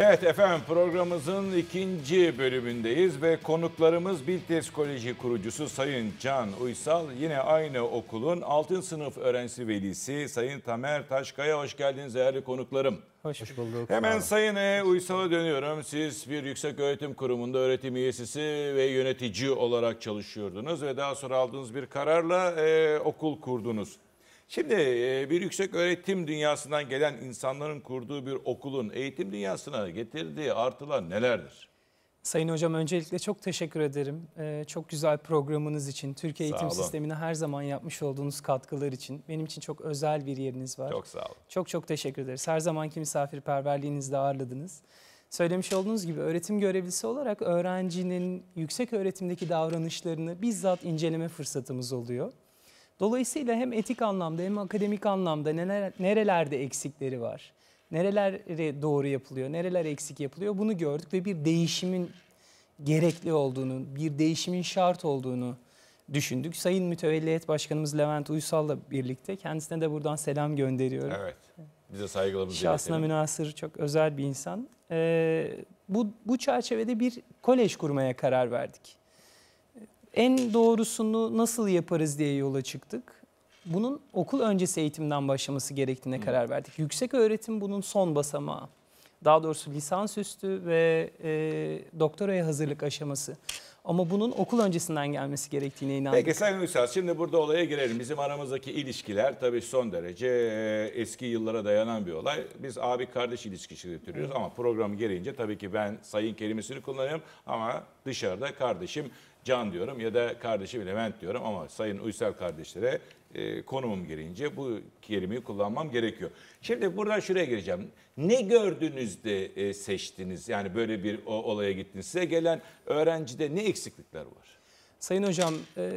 Evet efendim programımızın ikinci bölümündeyiz ve konuklarımız Biltes Koleji kurucusu Sayın Can Uysal. Yine aynı okulun altın sınıf öğrencisi velisi Sayın Tamer Taşkaya. Hoş geldiniz değerli konuklarım. Hoş bulduk. Hemen Sayın e, Uysal'a dönüyorum. Siz bir yüksek öğretim kurumunda öğretim üyesi ve yönetici olarak çalışıyordunuz ve daha sonra aldığınız bir kararla e, okul kurdunuz. Şimdi e, bir yüksek öğretim dünyasından gelen insanların kurduğu bir okulun eğitim dünyasına getirdiği artılar nelerdir? Sayın Hocam öncelikle çok teşekkür ederim. Ee, çok güzel programınız için, Türkiye Sağ eğitim olun. sistemine her zaman yapmış olduğunuz katkılar için. Benim için çok özel bir yeriniz var. Çok sağ olun. Çok çok teşekkür ederiz. Her zamanki misafirperverliğinizle ağırladınız. Söylemiş olduğunuz gibi öğretim görevlisi olarak öğrencinin yüksek öğretimdeki davranışlarını bizzat inceleme fırsatımız oluyor. Dolayısıyla hem etik anlamda hem akademik anlamda neler, nerelerde eksikleri var, nereleri doğru yapılıyor, nereler eksik yapılıyor bunu gördük ve bir değişimin gerekli olduğunu, bir değişimin şart olduğunu düşündük. Sayın Mütevelliyet Başkanımız Levent Uysal'la birlikte kendisine de buradan selam gönderiyorum. Evet. Bize saygılarımızı Şahsına iletelim. münasır çok özel bir insan. Ee, bu, bu çerçevede bir kolej kurmaya karar verdik. En doğrusunu nasıl yaparız diye yola çıktık. Bunun okul öncesi eğitimden başlaması gerektiğine karar verdik. Yüksek öğretim bunun son basamağı. Daha doğrusu lisansüstü ve e, doktoraya hazırlık aşaması. Ama bunun okul öncesinden gelmesi gerektiğine inandık. Peki Sayın Uysal şimdi burada olaya girelim. Bizim aramızdaki ilişkiler tabii son derece e, eski yıllara dayanan bir olay. Biz abi kardeş ilişkisi götürüyoruz ama programı gereğince tabii ki ben sayın kelimesini kullanıyorum ama dışarıda kardeşim Can diyorum ya da kardeşim Levent diyorum ama sayın Uysal kardeşlere e, konumum gereğince bu kelimeyi kullanmam gerekiyor. Şimdi buradan şuraya gireceğim. Ne gördünüz de e, seçtiniz? Yani böyle bir o, olaya gittiniz. Size gelen öğrencide ne eksiklikler var? Sayın Hocam, e,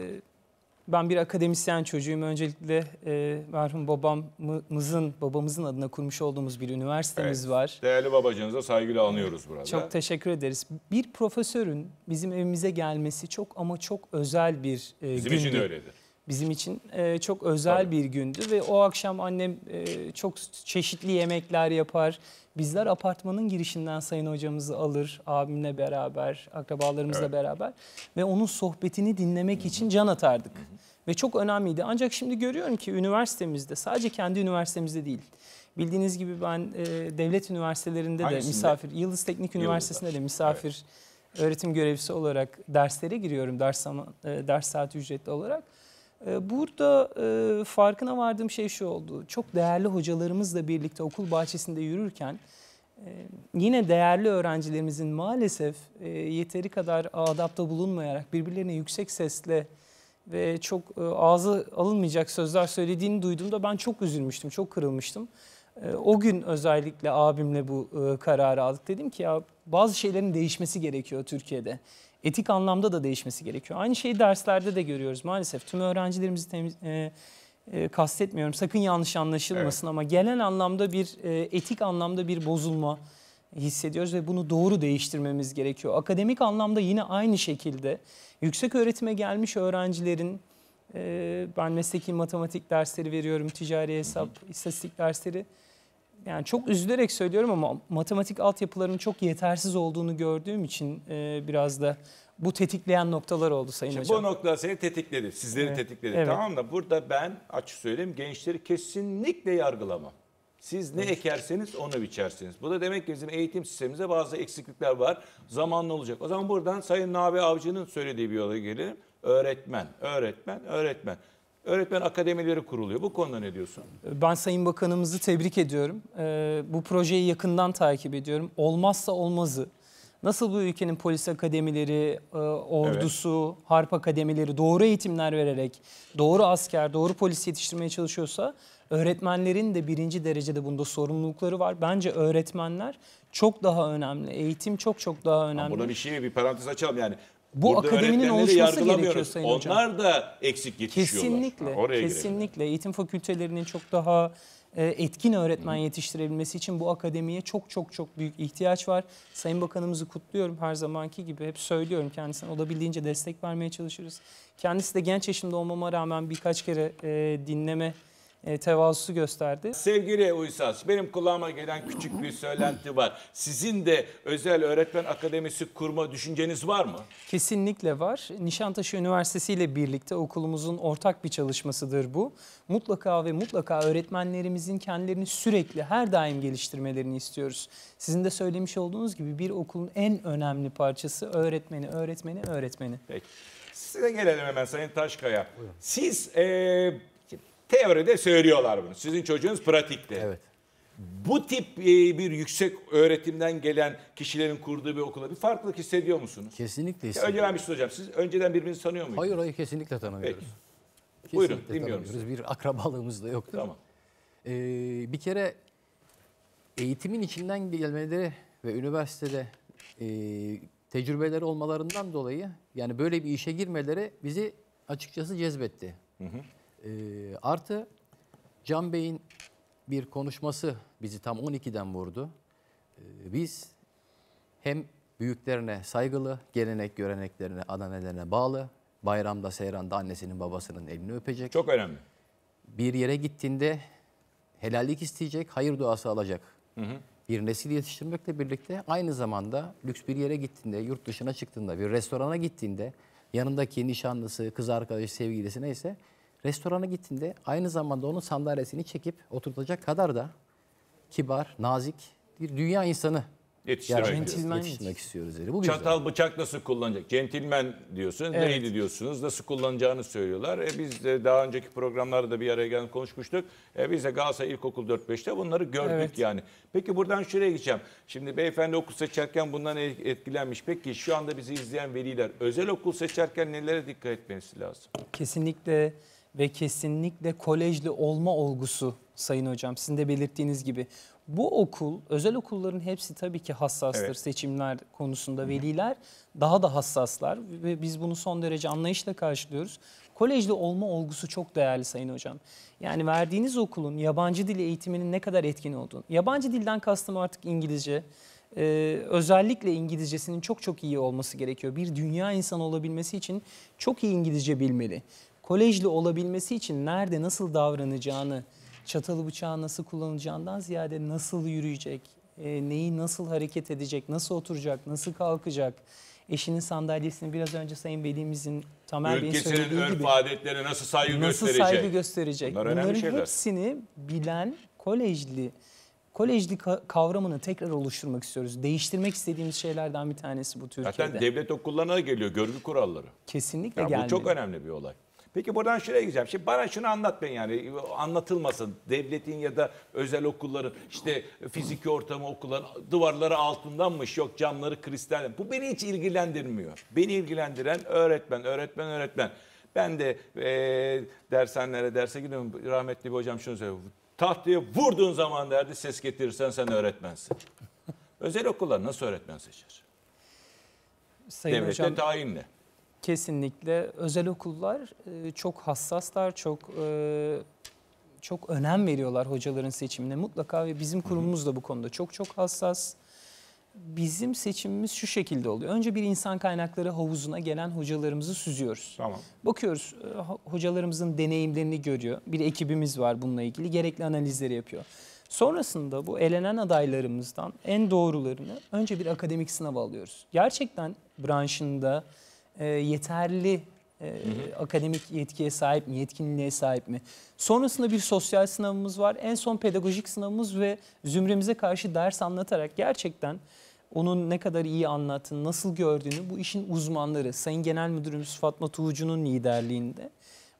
ben bir akademisyen çocuğuyum. Öncelikle e, merhum babamızın, babamızın adına kurmuş olduğumuz bir üniversitemiz Evet. var. Değerli babacığınızı saygıyla anıyoruz burada. Çok teşekkür ederiz. Bir profesörün bizim evimize gelmesi çok ama çok özel bir e, Bizim gündü. için öyledir. Bizim için e, çok özel Tabii. bir gündü ve o akşam annem e, çok çeşitli yemekler yapar. Bizler apartmanın girişinden sayın hocamızı alır abimle beraber, akrabalarımızla Evet. beraber ve onun sohbetini dinlemek için can atardık. Ve çok önemliydi. Ancak şimdi görüyorum ki üniversitemizde sadece kendi üniversitemizde değil. Bildiğiniz gibi ben e, devlet üniversitelerinde Hangisinde? de misafir, Yıldız Teknik Üniversitesi'nde de misafir öğretim görevlisi olarak derslere giriyorum ders, e, ders saati ücretli olarak. E, Burada e, farkına vardığım şey şu oldu. Çok değerli hocalarımızla birlikte okul bahçesinde yürürken e, yine değerli öğrencilerimizin maalesef e, yeteri kadar adapta bulunmayarak birbirlerine yüksek sesle ve çok e, ağzı alınmayacak sözler söylediğini duyduğumda ben çok üzülmüştüm, çok kırılmıştım. E, O gün özellikle abimle bu e, kararı aldık. Dedim ki ya bazı şeylerin değişmesi gerekiyor Türkiye'de. Etik anlamda da değişmesi gerekiyor. Aynı şeyi derslerde de görüyoruz maalesef. Tüm öğrencilerimizi temiz, e, e, kastetmiyorum. Sakın yanlış anlaşılmasın ama genel anlamda bir e, etik anlamda bir bozulma hissediyoruz ve bunu doğru değiştirmemiz gerekiyor. Akademik anlamda yine aynı şekilde yüksek öğretime gelmiş öğrencilerin e, ben mesleki matematik dersleri veriyorum, ticari hesap, istatistik dersleri. Yani çok üzülerek söylüyorum ama matematik altyapılarının çok yetersiz olduğunu gördüğüm için e, biraz da bu tetikleyen noktalar oldu Sayın Şimdi Hocam. bu nokta seni tetikledi, sizleri Evet, tetikledi. evet. Tamam da burada ben açık söyleyeyim gençleri kesinlikle yargılamam. Siz ne ekerseniz onu biçersiniz. Bu da demek ki bizim eğitim sistemimizde bazı eksiklikler var. Zamanla olacak. O zaman buradan Sayın Nabi Avcı'nın söylediği bir yola gelelim. Öğretmen, öğretmen, öğretmen. Öğretmen akademileri kuruluyor. Bu konuda ne diyorsun? Ben Sayın Bakanımızı tebrik ediyorum. Ee, bu projeyi yakından takip ediyorum. Olmazsa olmazı. Nasıl bu ülkenin polis akademileri, e, ordusu, harp akademileri doğru eğitimler vererek doğru asker, doğru polis yetiştirmeye çalışıyorsa öğretmenlerin de birinci derecede bunda sorumlulukları var. Bence öğretmenler çok daha önemli. Eğitim çok çok daha önemli. Burada bir şey, bir parantez açalım yani. Bu Burada akademinin oluşması gerekiyor Sayın Hocam. Onlar da eksik yetişiyorlar. Kesinlikle, Ha, oraya girelim. kesinlikle. Eğitim fakültelerinin çok daha e, etkin öğretmen yetiştirebilmesi için bu akademiye çok çok çok büyük ihtiyaç var. Sayın Bakanımızı kutluyorum her zamanki gibi. Hep söylüyorum kendisine olabildiğince destek vermeye çalışırız. Kendisi de genç yaşımda olmama rağmen birkaç kere e, dinleme e, tevazusu gösterdi. Sevgili Uysal, benim kulağıma gelen küçük bir söylenti var. Sizin de özel öğretmen akademisi kurma düşünceniz var mı? Kesinlikle var. Nişantaşı Üniversitesi ile birlikte okulumuzun ortak bir çalışmasıdır bu. Mutlaka ve mutlaka öğretmenlerimizin kendilerini sürekli her daim geliştirmelerini istiyoruz. Sizin de söylemiş olduğunuz gibi bir okulun en önemli parçası öğretmeni, öğretmeni, öğretmeni. Peki. Size gelelim hemen Sayın Taşkaya. Siz e, teoride söylüyorlar bunu. Sizin çocuğunuz pratikte. Evet. Bu tip e, bir yüksek öğretimden gelen kişilerin kurduğu bir okula bir farklılık hissediyor musunuz? Kesinlikle hissediyorum. önce ben bir şey soracağım. Siz önceden birbirinizi tanıyor muydunuz? Hayır hayır kesinlikle tanımıyoruz. Peki. Buyurun, Kesinlikle dinliyorum tanımıyoruz. Bir akrabalığımız da yoktu. Tamam. Ee, bir kere eğitimin içinden gelmeleri ve üniversitede e, tecrübeleri olmalarından dolayı yani böyle bir işe girmeleri bizi açıkçası cezbetti. Ee, artı Can Bey'in bir konuşması bizi tam 12'den vurdu. Ee, biz hem büyüklerine saygılı, gelenek göreneklerine, ananelerine bağlı, bayramda, seyranda annesinin babasının elini öpecek Çok önemli. bir yere gittiğinde helallik isteyecek, hayır duası alacak. Bir nesil yetiştirmekle birlikte aynı zamanda lüks bir yere gittiğinde, yurt dışına çıktığında, bir restorana gittiğinde yanındaki nişanlısı, kız arkadaşı, sevgilisi neyse restorana gittiğinde aynı zamanda onun sandalyesini çekip oturtacak kadar da kibar, nazik bir dünya insanı Yetiştirmek. yaratmak, Centilmen yetiştirmek istiyoruz. Yani. Bu güzel. Çatal bıçak nasıl kullanacak? Centilmen diyorsunuz. Evet. Neydi diyorsunuz? Nasıl kullanacağını söylüyorlar. E biz de daha önceki programlarda da bir araya gelip konuşmuştuk. E biz de Galatasaray İlkokul 4-5'te bunları gördük Evet. yani. Peki buradan şuraya gideceğim. Şimdi beyefendi okul seçerken bundan etkilenmiş. Peki şu anda bizi izleyen veliler özel okul seçerken nelere dikkat etmesi lazım? Kesinlikle ve kesinlikle kolejli olma olgusu Sayın Hocam. Sizin de belirttiğiniz gibi. Bu okul, özel okulların hepsi tabii ki hassastır Evet. seçimler konusunda. Veliler daha da hassaslar ve biz bunu son derece anlayışla karşılıyoruz. Kolejli olma olgusu çok değerli Sayın Hocam. Yani verdiğiniz okulun yabancı dil eğitiminin ne kadar etkin olduğunu. Yabancı dilden kastım artık İngilizce. Ee, özellikle İngilizcesinin çok çok iyi olması gerekiyor. Bir dünya insanı olabilmesi için çok iyi İngilizce bilmeli. Kolejli olabilmesi için nerede nasıl davranacağını, çatalı bıçağı nasıl kullanacağından ziyade nasıl yürüyecek, e, neyi nasıl hareket edecek, nasıl oturacak, nasıl kalkacak, eşinin sandalyesini biraz önce Sayın Velimizin Tamer Bey'in Ülkesinin söylediği örf gibi adetlerine nasıl saygı nasıl gösterecek? saygı gösterecek? Bunlar Bunların şeyler. hepsini bilen kolejli kolejli ka- kavramını tekrar oluşturmak istiyoruz. Değiştirmek istediğimiz şeylerden bir tanesi bu Türkiye'de. Zaten devlet okullarına da geliyor görgü kuralları. Kesinlikle Ya gelmeli. bu çok önemli bir olay. Peki buradan şuraya gideceğim. Şimdi bana şunu anlatmayın yani anlatılmasın. Devletin ya da özel okulların işte fiziki ortamı okulların duvarları altındanmış yok camları kristal. Bu beni hiç ilgilendirmiyor. Beni ilgilendiren öğretmen, öğretmen, öğretmen. Ben de eee dershanelere derse gidiyorum. Rahmetli bir hocam şunu söylüyor. Tahtaya vurduğun zaman derdi ses getirirsen sen öğretmensin. özel okullar nasıl öğretmen seçer? Sayın Devlete Hocam tayinle. Kesinlikle özel okullar e, çok hassaslar, çok e, çok önem veriyorlar hocaların seçimine mutlaka ve bizim kurumumuz da bu konuda çok çok hassas. Bizim seçimimiz şu şekilde oluyor. Önce bir insan kaynakları havuzuna gelen hocalarımızı süzüyoruz. Tamam. Bakıyoruz e, ho- hocalarımızın deneyimlerini görüyor. Bir ekibimiz var bununla ilgili gerekli analizleri yapıyor. Sonrasında bu elenen adaylarımızdan en doğrularını önce bir akademik sınav alıyoruz. Gerçekten branşında e, yeterli e, akademik yetkiye sahip mi, yetkinliğe sahip mi? Sonrasında bir sosyal sınavımız var. En son pedagojik sınavımız ve zümremize karşı ders anlatarak gerçekten onun ne kadar iyi anlattığını, nasıl gördüğünü bu işin uzmanları, Sayın Genel Müdürümüz Fatma Tuğcu'nun liderliğinde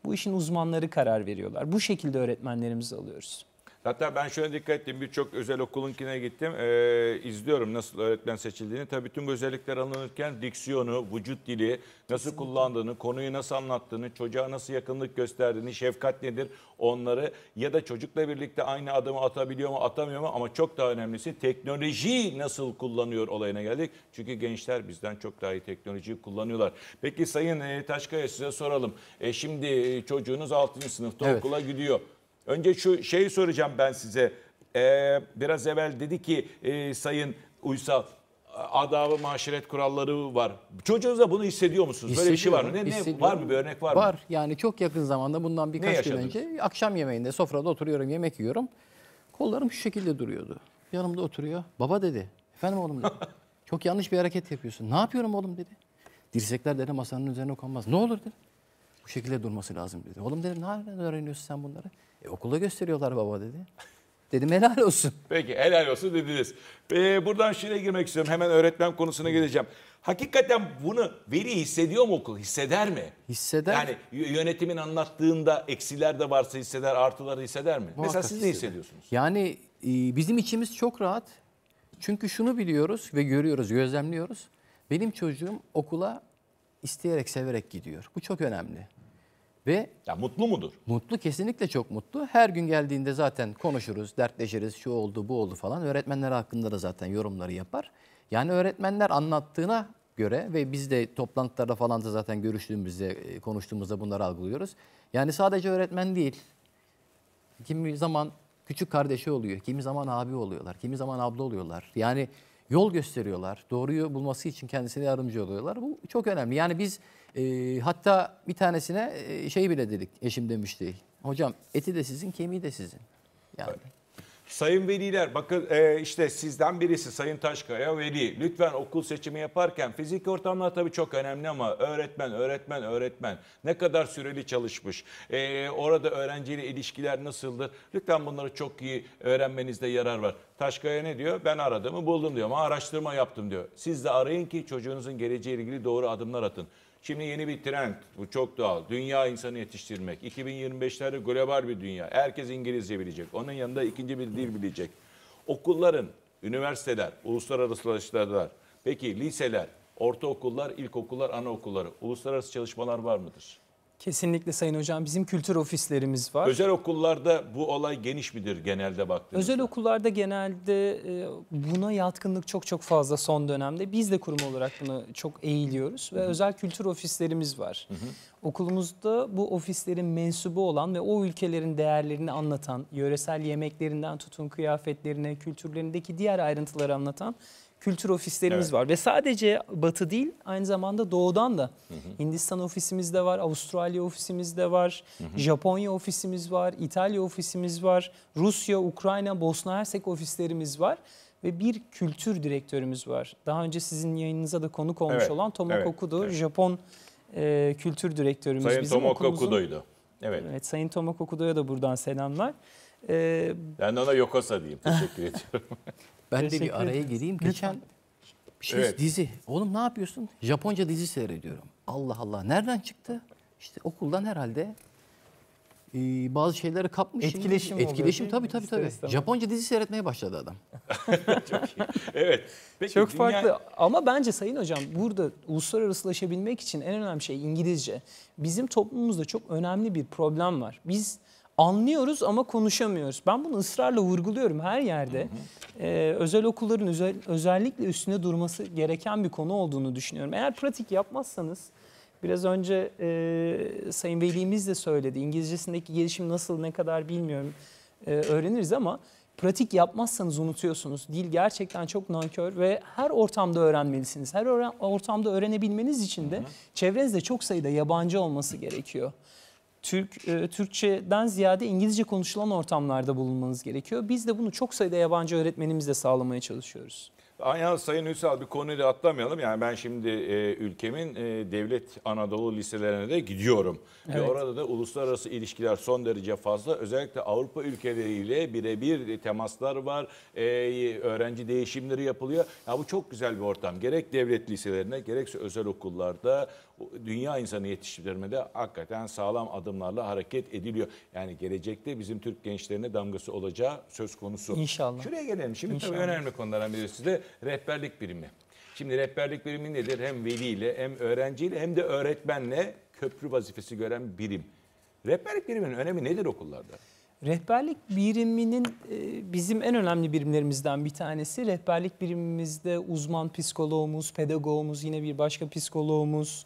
bu işin uzmanları karar veriyorlar. Bu şekilde öğretmenlerimizi alıyoruz. Hatta ben şöyle dikkat ettim birçok özel okulunkine gittim. Ee, izliyorum nasıl öğretmen seçildiğini. Tabii tüm özellikler alınırken diksiyonu, vücut dili, nasıl kullandığını, konuyu nasıl anlattığını, çocuğa nasıl yakınlık gösterdiğini, şefkat nedir onları ya da çocukla birlikte aynı adımı atabiliyor mu atamıyor mu ama çok daha önemlisi teknolojiyi nasıl kullanıyor olayına geldik. Çünkü gençler bizden çok daha iyi teknolojiyi kullanıyorlar. Peki Sayın e, Taşkaya size soralım. E, şimdi e, çocuğunuz 6. sınıfta Evet. okula gidiyor. Önce şu şeyi soracağım ben size. Ee, biraz evvel dedi ki e, Sayın Uysal adabı maşeret kuralları var. Çocuğunuzda bunu hissediyor musunuz? Böyle bir şey var mı? Ne, ne, var mı bir örnek var, mı? Var. Yani çok yakın zamanda bundan birkaç gün önce akşam yemeğinde sofrada oturuyorum yemek yiyorum. Kollarım şu şekilde duruyordu. Yanımda oturuyor. Baba dedi. Efendim oğlum dedi. çok yanlış bir hareket yapıyorsun. Ne yapıyorum oğlum dedi. Dirsekler dedi masanın üzerine konmaz. Ne olur dedi. Bu şekilde durması lazım dedi. Oğlum dedim nereden öğreniyorsun sen bunları? E, okulda gösteriyorlar baba dedi. Dedim helal olsun. Peki helal olsun dediniz. Ee, buradan şuraya girmek istiyorum. Hemen öğretmen konusuna geleceğim. Hakikaten bunu veri hissediyor mu okul? Hisseder mi? Hisseder. Yani yönetimin anlattığında eksiler de varsa hisseder, artıları hisseder mi? Mesela Muhakkak siz ne hisseder. hissediyorsunuz? Yani e, bizim içimiz çok rahat. Çünkü şunu biliyoruz ve görüyoruz, gözlemliyoruz. Benim çocuğum okula isteyerek, severek gidiyor. Bu çok önemli. Ve Ya mutlu mudur? mutlu, kesinlikle çok mutlu. Her gün geldiğinde zaten konuşuruz, dertleşiriz, şu oldu, bu oldu falan. Öğretmenler hakkında da zaten yorumları yapar. Yani öğretmenler anlattığına göre ve biz de toplantılarda falan da zaten görüştüğümüzde, e, konuştuğumuzda bunları algılıyoruz. Yani sadece öğretmen değil, Kimi zaman küçük kardeşi oluyor, kimi zaman abi oluyorlar, kimi zaman abla oluyorlar. Yani yol gösteriyorlar, doğruyu bulması için kendisine yardımcı oluyorlar. Bu çok önemli. Yani biz e, hatta bir tanesine e, şey bile dedik, eşim demişti. Hocam eti de sizin, kemiği de sizin. Yani Sayın veliler bakın e, işte sizden birisi Sayın Taşkaya veli. Lütfen okul seçimi yaparken fiziki ortamlar tabii çok önemli ama öğretmen, öğretmen, öğretmen ne kadar süreli çalışmış. E, orada öğrenciyle ilişkiler nasıldır? Lütfen bunları çok iyi öğrenmenizde yarar var. Taşkaya ne diyor? Ben aradığımı buldum diyor ama araştırma yaptım diyor. Siz de arayın ki çocuğunuzun geleceğiyle ilgili doğru adımlar atın. Şimdi yeni bir trend, bu çok doğal. Dünya insanı yetiştirmek. 2025'lerde global bir dünya. Herkes İngilizce bilecek. Onun yanında ikinci bir dil bilecek. Okulların, üniversiteler, uluslararasılaştırmalar, peki liseler, ortaokullar, ilkokullar, anaokulları, uluslararası çalışmalar var mıdır? Kesinlikle Sayın Hocam bizim kültür ofislerimiz var. Özel okullarda bu olay geniş midir genelde baktığınızda? Özel okullarda genelde e, buna yatkınlık çok çok fazla son dönemde. Biz de kurum olarak buna çok eğiliyoruz ve özel kültür ofislerimiz var. Okulumuzda bu ofislerin mensubu olan ve o ülkelerin değerlerini anlatan, yöresel yemeklerinden tutun kıyafetlerine, kültürlerindeki diğer ayrıntıları anlatan kültür ofislerimiz Evet. var. Ve sadece batı değil aynı zamanda doğudan da Hindistan ofisimiz de var, Avustralya ofisimiz de var, Japonya ofisimiz var, İtalya ofisimiz var, Rusya, Ukrayna, Bosna Hersek ofislerimiz var ve bir kültür direktörümüz var. Daha önce sizin yayınınıza da konuk olmuş Evet, olan Tomoko evet, Kudo, evet. Japon e, kültür direktörümüz Sayın Tomoko. Kudo'ydu. Evet. Evet, Sayın Tomoko Kudo'ya da buradan selamlar. E, Ben de ona Yokosa diyeyim. Teşekkür ediyorum. ben de bir araya ederiz. gireyim. Geçen bir şey Evet. dizi. Oğlum ne yapıyorsun? Japonca dizi seyrediyorum. Allah Allah. Nereden çıktı? İşte okuldan herhalde e, bazı şeyleri kapmış. Etkileşim oluyor Etkileşim değil tabii tabii İster tabii. istemez. Japonca dizi seyretmeye başladı adam. evet. Peki, Çok dünya- farklı ama bence Sayın Hocam burada uluslararasılaşabilmek için en önemli şey İngilizce. Bizim toplumumuzda çok önemli bir problem var. Biz anlıyoruz ama konuşamıyoruz. Ben bunu ısrarla vurguluyorum her yerde. Ee, özel okulların özel, özellikle üstüne durması gereken bir konu olduğunu düşünüyorum. Eğer pratik yapmazsanız biraz önce e, Sayın Velimiz de söyledi. İngilizcesindeki gelişim nasıl ne kadar bilmiyorum e, öğreniriz ama pratik yapmazsanız unutuyorsunuz. Dil gerçekten çok nankör ve her ortamda öğrenmelisiniz. Her ortamda öğrenebilmeniz için de çevrenizde çok sayıda yabancı olması gerekiyor. Türk e, Türkçeden ziyade İngilizce konuşulan ortamlarda bulunmanız gerekiyor. Biz de bunu çok sayıda yabancı öğretmenimizle sağlamaya çalışıyoruz. Aynen Sayın Ünsal bir konuyu da atlamayalım. Yani ben şimdi e, ülkemin e, devlet Anadolu liselerine de gidiyorum. Ve Evet. orada da uluslararası ilişkiler son derece fazla. Özellikle Avrupa ülkeleriyle birebir temaslar var. E, öğrenci değişimleri yapılıyor. Ya bu çok güzel bir ortam. Gerek devlet liselerine gerekse özel okullarda dünya insanı yetiştirmede hakikaten sağlam adımlarla hareket ediliyor. Yani gelecekte bizim Türk gençlerine damgası olacağı söz konusu. İnşallah. Şuraya gelelim. Şimdi tabii İnşallah. önemli konulardan birisi de rehberlik birimi. Şimdi rehberlik birimi nedir? Hem veliyle hem öğrenciyle hem de öğretmenle köprü vazifesi gören birim. Rehberlik biriminin önemi nedir okullarda? Rehberlik biriminin e, bizim en önemli birimlerimizden bir tanesi. Rehberlik birimimizde uzman psikoloğumuz, pedagogumuz, yine bir başka psikoloğumuz,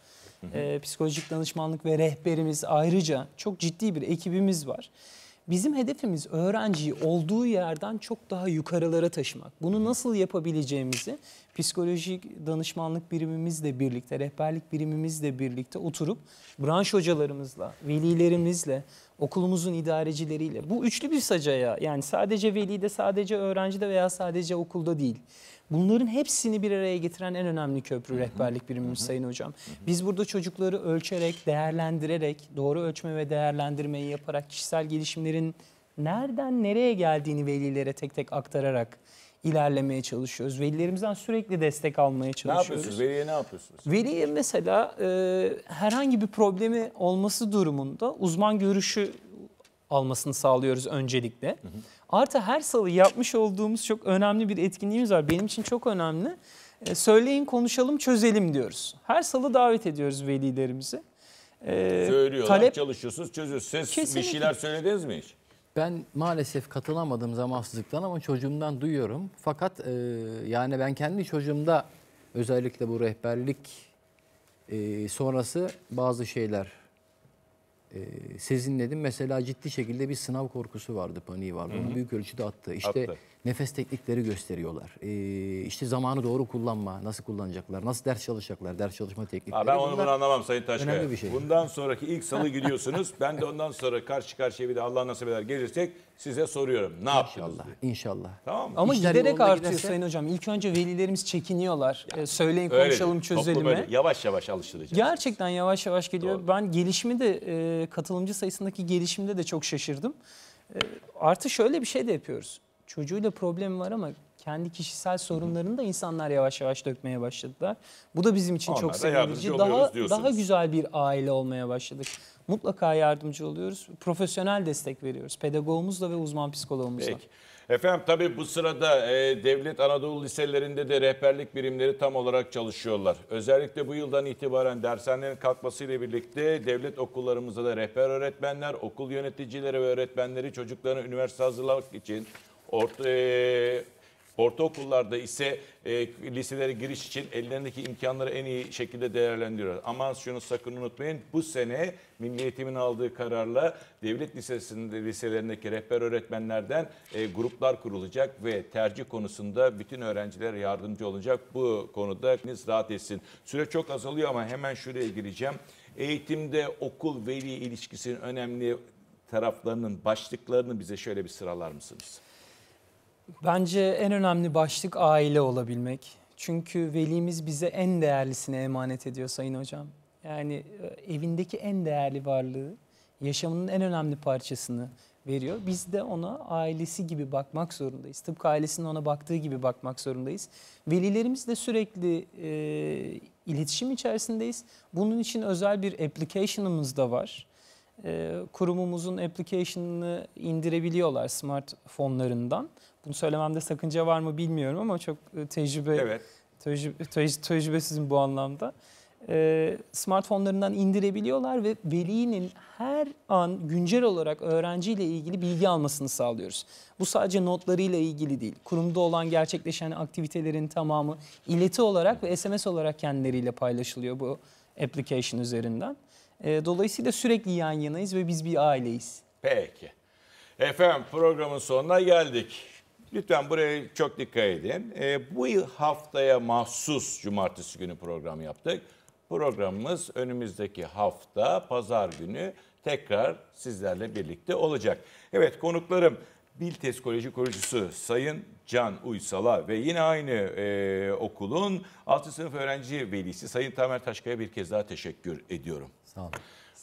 e, psikolojik danışmanlık ve rehberimiz ayrıca çok ciddi bir ekibimiz var. Bizim hedefimiz öğrenciyi olduğu yerden çok daha yukarılara taşımak. Bunu nasıl yapabileceğimizi psikolojik danışmanlık birimimizle birlikte, rehberlik birimimizle birlikte oturup branş hocalarımızla, velilerimizle, okulumuzun idarecileriyle. Bu üçlü bir sacaya yani sadece velide, sadece öğrencide veya sadece okulda değil. Bunların hepsini bir araya getiren en önemli köprü rehberlik birimimiz Sayın Hocam. Biz burada çocukları ölçerek, değerlendirerek, doğru ölçme ve değerlendirmeyi yaparak kişisel gelişimlerin nereden nereye geldiğini velilere tek tek aktararak ilerlemeye çalışıyoruz. Velilerimizden sürekli destek almaya Ne çalışıyoruz. yapıyorsunuz? Veliye ne yapıyorsunuz? Veliye mesela e, herhangi bir problemi olması durumunda uzman görüşü almasını sağlıyoruz öncelikle. Artı her salı yapmış olduğumuz çok önemli bir etkinliğimiz var. Benim için çok önemli. E, söyleyin, konuşalım, çözelim diyoruz. Her salı davet ediyoruz velilerimizi. E, Söylüyorlar, talep çalışıyorsunuz, çözüyorsunuz. Siz bir Kesinlikle. şeyler söylediniz mi hiç? Ben maalesef katılamadım zamansızlıktan ama çocuğumdan duyuyorum. Fakat e, yani ben kendi çocuğumda özellikle bu rehberlik e, sonrası bazı şeyler e, sezinledim. Mesela ciddi şekilde bir sınav korkusu vardı, paniği vardı. Onu büyük ölçüde attı. İşte Attı. Nefes teknikleri gösteriyorlar. E, işte zamanı doğru kullanma, nasıl kullanacaklar, nasıl ders çalışacaklar, ders çalışma teknikleri. Ha, ben onu bunu anlamam Sayın Taşkaya. bir şey. Bundan sonraki ilk salı gidiyorsunuz. ben de ondan sonra karşı karşıya bir de Allah nasip eder gelirsek size soruyorum. Ne yaptınız İnşallah, diye. inşallah. Tamam mı? ama İşler giderek artıyor giderse- Sayın Hocam. İlk önce velilerimiz çekiniyorlar. E, söyleyin, Öyle. konuşalım, Toplum çözelim. öyle. Yavaş yavaş alıştıracağız. Gerçekten yavaş yavaş geliyor. Doğru. Ben gelişimi de e, katılımcı sayısındaki gelişimde de çok şaşırdım. E, artı şöyle bir şey de yapıyoruz. Çocuğuyla problemi var ama kendi kişisel sorunlarını da insanlar yavaş yavaş dökmeye başladılar. Bu da bizim için Onlar çok sevindirici. Daha daha güzel bir aile olmaya başladık. Mutlaka yardımcı oluyoruz. Profesyonel destek veriyoruz. Pedagogumuzla ve uzman psikologumuzla. Peki. Efendim tabii bu sırada e, devlet Anadolu liselerinde de rehberlik birimleri tam olarak çalışıyorlar. Özellikle bu yıldan itibaren dershanelerin kalkmasıyla birlikte devlet okullarımızda da rehber öğretmenler, okul yöneticileri ve öğretmenleri çocuklarını üniversite hazırlamak için orta, e, Ortaokullarda ise e, liselere giriş için ellerindeki imkanları en iyi şekilde değerlendiriyorlar. Aman şunu sakın unutmayın. Bu sene Milli Eğitim'in aldığı kararla devlet lisesinde liselerindeki rehber öğretmenlerden e, gruplar kurulacak ve tercih konusunda bütün öğrencilere yardımcı olacak. Bu konuda rahat etsin. Süre çok azalıyor ama hemen şuraya gireceğim. Eğitimde okul veli ilişkisinin önemli taraflarının başlıklarını bize şöyle bir sıralar mısınız? Bence en önemli başlık aile olabilmek. Çünkü velimiz bize en değerlisini emanet ediyor Sayın Hocam. Yani e, evindeki en değerli varlığı, yaşamının en önemli parçasını veriyor. Biz de ona ailesi gibi bakmak zorundayız. Tıpkı ailesinin ona baktığı gibi bakmak zorundayız. Velilerimizle sürekli e, iletişim içerisindeyiz. Bunun için özel bir application'ımız da var. E, kurumumuzun application'ını indirebiliyorlar smartphone'larından. Bunu söylememde sakınca var mı bilmiyorum ama çok e, tecrübe Evet. tecrübe, tec- tecrübesizim bu anlamda. Ee, smartfonlarından indirebiliyorlar ve velinin her an güncel olarak öğrenciyle ilgili bilgi almasını sağlıyoruz. Bu sadece notlarıyla ilgili değil. Kurumda olan gerçekleşen aktivitelerin tamamı ileti olarak ve SMS olarak kendileriyle paylaşılıyor bu application üzerinden. Ee, dolayısıyla sürekli yan yanayız ve biz bir aileyiz. Peki. Efendim programın sonuna geldik. Lütfen buraya çok dikkat edin. Ee, bu haftaya mahsus cumartesi günü program yaptık. Programımız önümüzdeki hafta pazar günü tekrar sizlerle birlikte olacak. Evet konuklarım Biltes Koleji kurucusu Sayın Can Uysal'a ve yine aynı e, okulun 6 sınıf öğrenci velisi Sayın Tamer Taşkaya bir kez daha teşekkür ediyorum. Sağ olun.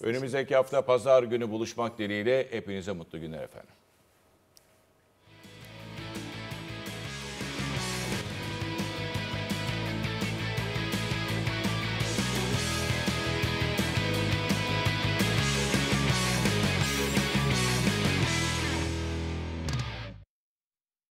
Önümüzdeki hafta pazar günü buluşmak dileğiyle hepinize mutlu günler efendim.